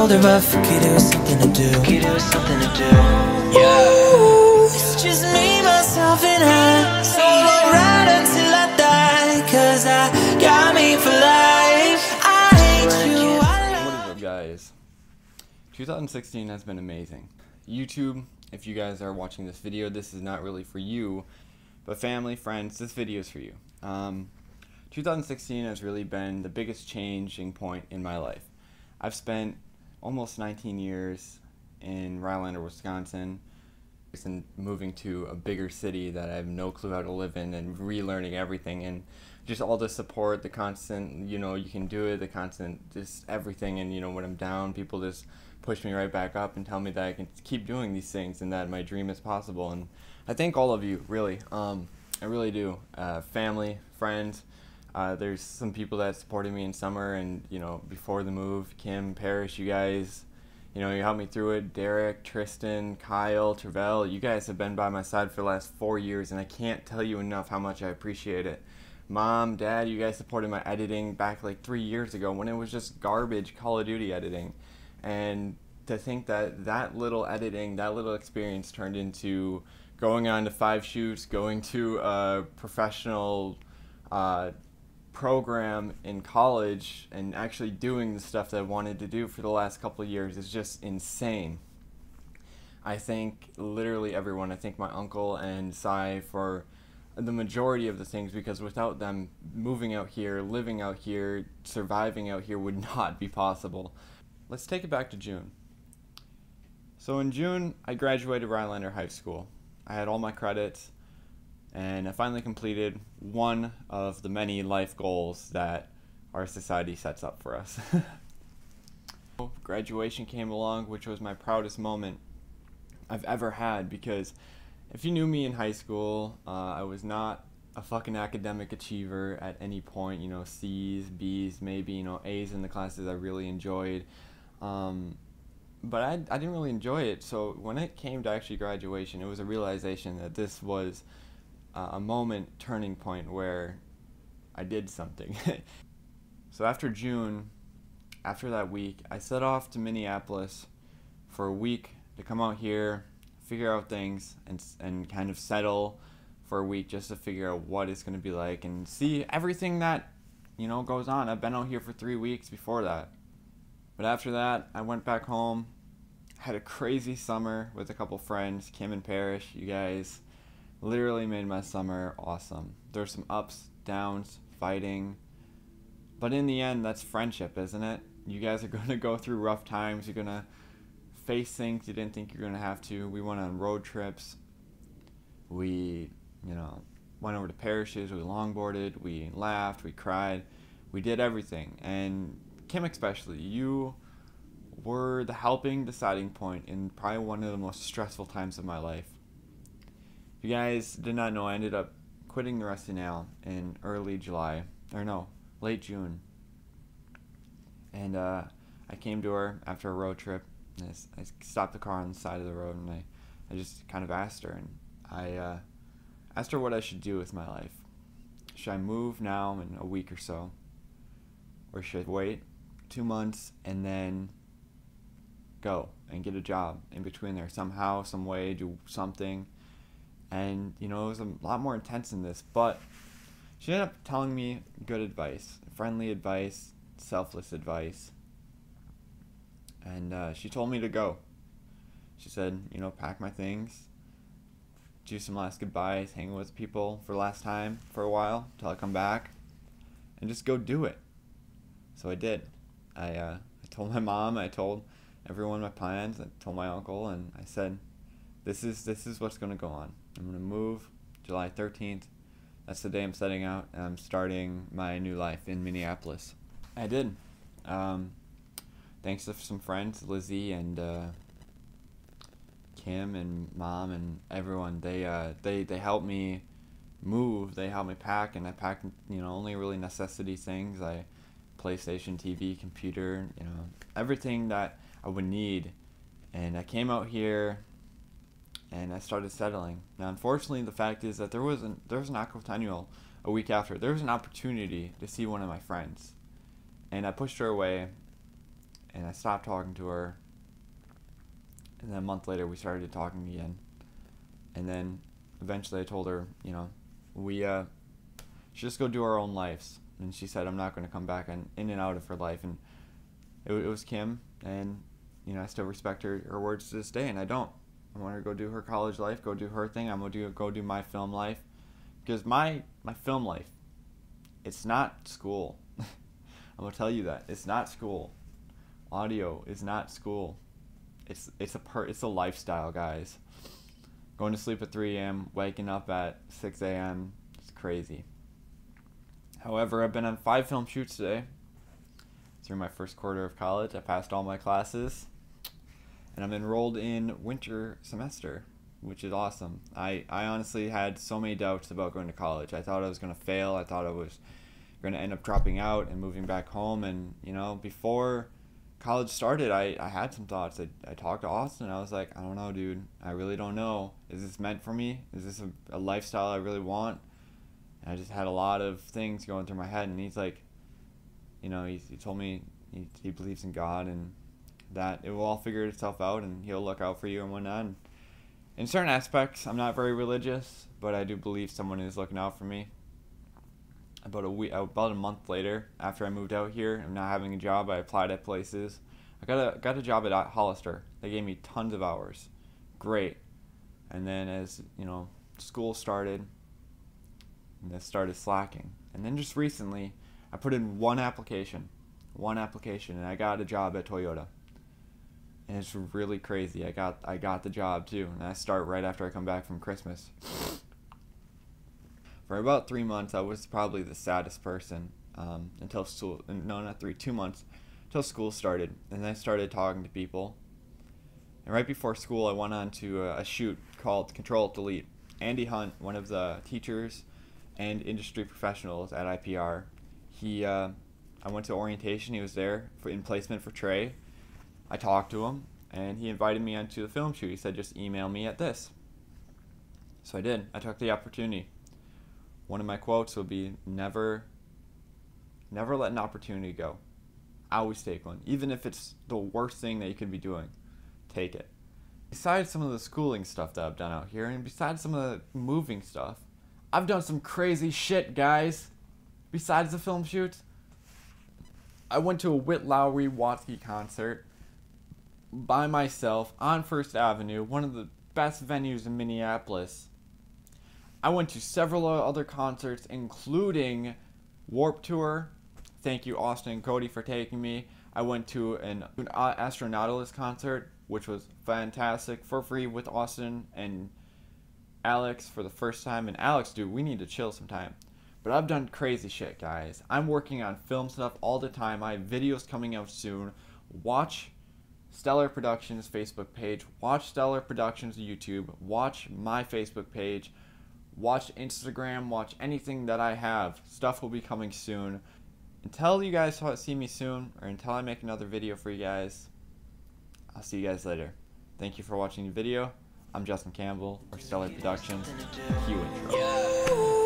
10 years older, but it, it was something to do. It was something to do. Yeah. It's just me, myself, and I. So I'll ride until I die, cause I got me for life. I hate you. I love What is up, guys? 2016 has been amazing. YouTube, if you guys are watching this video, this is not really for you, but family, friends, this video is for you. Um, 2016 has really been the biggest changing point in my life. I've spent almost 19 years in Rhinelander, Wisconsin, and moving to a bigger city that I have no clue how to live in and relearning everything and just all the support, the constant, you know, you can do it, the constant, just everything. And, you know, when I'm down, people just push me right back up and tell me that I can keep doing these things and that my dream is possible. And I thank all of you, really. Um, I really do. Uh, family, friends. Uh, there's some people that supported me in summer and, you know, before the move. Kim, Parrish, you guys, you know, you helped me through it. Derek, Tristan, Kyle, Travell, you guys have been by my side for the last four years, and I can't tell you enough how much I appreciate it. Mom, Dad, you guys supported my editing back like three years ago when it was just garbage Call of Duty editing. And to think that that little editing, that little experience turned into going on to five shoots, going to a professional uh, program in college and actually doing the stuff that I wanted to do for the last couple years is just insane. I thank literally everyone. I thank my uncle and Sai for the majority of the things because without them moving out here, living out here, surviving out here would not be possible. Let's take it back to June. So in June, I graduated Rhinelander High School. I had all my credits and I finally completed one of the many life goals that our society sets up for us. Graduation came along, which was my proudest moment I've ever had because if you knew me in high school, uh, I was not a fucking academic achiever at any point. You know, C's, B's, maybe you know A's in the classes I really enjoyed. Um, but I, I didn't really enjoy it. So when it came to actually graduation, it was a realization that this was uh, a moment turning point where I did something. so after June, after that week, I set off to Minneapolis for a week to come out here, figure out things, and and kind of settle for a week just to figure out what it's going to be like and see everything that you know goes on. I've been out here for three weeks before that, but after that, I went back home. Had a crazy summer with a couple friends, Kim and Parrish. You guys literally made my summer awesome. There's some ups, downs, fighting, but in the end, that's friendship, isn't it? You guys are going to go through rough times. You're going to face things you didn't think you're going to have to. We went on road trips. We, you know, went over to Parrish's. We longboarded. We laughed. We cried. We did everything. And Kim, especially, you were the helping deciding point in probably one of the most stressful times of my life. If you guys did not know, I ended up quitting the Rusty Nail in early July, or no, late June. And uh, I came to her after a road trip. I, I stopped the car on the side of the road, and I, I just kind of asked her, and I uh, asked her what I should do with my life. Should I move now in a week or so, or should I wait two months and then go and get a job in between there somehow, some way, do something? And you know it was a lot more intense than this but she ended up telling me good advice friendly advice selfless advice. And uh, she told me to go. She said you know pack my things do some last goodbyes hang with people for last time for a while till i come back and just go do it. So i did. I uh, i told my mom i told everyone my plans i told my uncle and i said this is this is what's going to go on I'm going to move July 13th. That's the day I'm setting out. And I'm starting my new life in Minneapolis. I did. Um, thanks to some friends, Lizzie and uh, Kim and Mom and everyone. They uh, they they helped me move. They helped me pack, and I packed you know only really necessity things. I PlayStation, TV, computer, you know everything that I would need. And I came out here and I started settling. Now, unfortunately, the fact is that there wasn't there was an aquatennial a week after, there was an opportunity to see one of my friends. And I pushed her away and I stopped talking to her. And then a month later, we started talking again. And then eventually I told her, you know, we uh, should just go do our own lives. And she said, I'm not going to come back in, in and out of her life. And it, it was Kim. And, you know, I still respect her, her words to this day, and I don't. I want her to go do her college life, go do her thing. I'm to do, go do my film life. Because my, my film life, it's not school. I'm to tell you that. It's not school. Audio is not school. It's, it's, a per, it's a lifestyle, guys going to sleep at 3 a.m., waking up at 6 a.m. It's crazy. However, I've been on five film shoots today. Through my first quarter of college, I passed all my classes, and I'm enrolled in winter semester, which is awesome. I, I honestly had so many doubts about going to college. I thought I was going to fail. I thought I was going to end up dropping out and moving back home. And, you know, before college started, I, I had some thoughts. I, I talked to Austin. I was like, I don't know, dude. I really don't know. Is this meant for me? Is this a, a lifestyle I really want? And I just had a lot of things going through my head. And he's like, you know, he, he told me he, he believes in God and that it will all figure itself out and he'll look out for you and whatnot. And in certain aspects, I'm not very religious, but I do believe someone is looking out for me about a week, about a month later, after I moved out here and not having a job, I applied at places. I got a got a job at Hollister. They gave me tons of hours, great. And then as you know, school started, and this started slacking. And then just recently, I put in one application, one application, and I got a job at Toyota. And it's really crazy. I got I got the job too, and I start right after I come back from Christmas for about three months, I was probably the saddest person um, until school. No, not three, two months until school started, and I started talking to people. And right before school, I went on to a, a shoot called Control Delete. Andy Hunt, one of the teachers and industry professionals at IPR, he uh, I went to orientation. He was there for in placement for Trey. I talked to him, and he invited me onto the film shoot. He said, "Just email me at this." So I did. I took the opportunity one of my quotes would be never never let an opportunity go. Always take one. Even if it's the worst thing that you could be doing, take it. Besides some of the schooling stuff that I've done out here, and besides some of the moving stuff, I've done some crazy shit, guys. Besides the film shoots, I went to a Witt Lowry Watsky concert by myself on First Avenue, one of the best venues in Minneapolis. I went to several other concerts, including Warp Tour. Thank you, Austin and Cody, for taking me. I went to an, an Astronautalis concert, which was fantastic, for free with Austin and Alex for the first time. And Alex, dude, we need to chill sometime. But I've done crazy shit, guys. I'm working on film stuff all the time. I have videos coming out soon. Watch Steller Productions Facebook page. Watch Steller Productions YouTube. Watch my Facebook page watch Instagram, watch anything that I have. Stuff will be coming soon. Until you guys see me soon, or until I make another video for you guys, I'll see you guys later. Thank you for watching the video. I'm Justin Campbell, or Steller Productions. Cue intro.